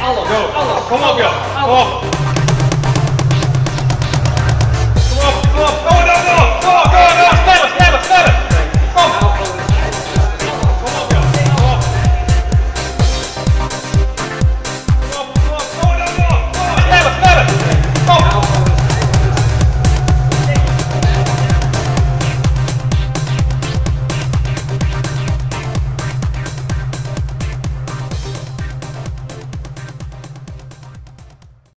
Alô, alô, como é que Come Alô.